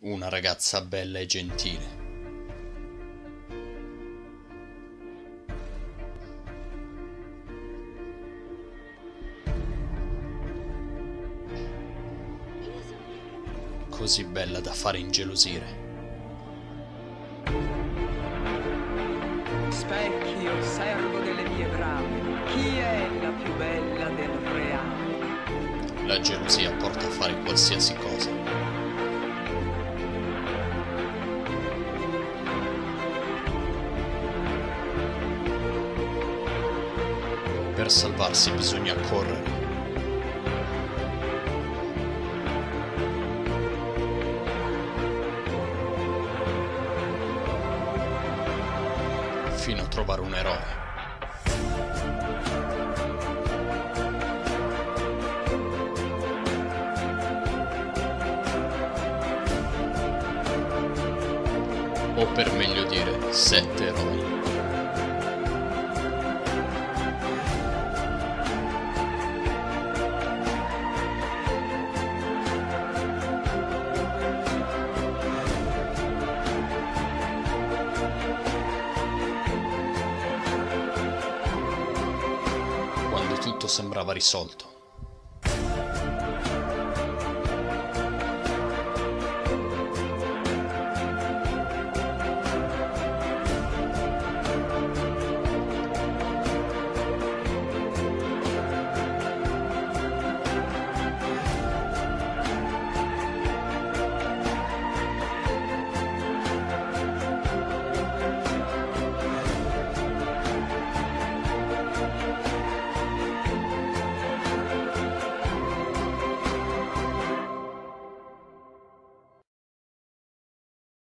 Una ragazza bella e gentile. Così bella da fare ingelosire. Specchio, servo delle mie brame, chi è la più bella del reame? La gelosia porta a fare qualsiasi cosa. Per salvarsi bisogna correre. Fino a trovare un eroe. O per meglio dire, sette eroi. Tutto sembrava risolto.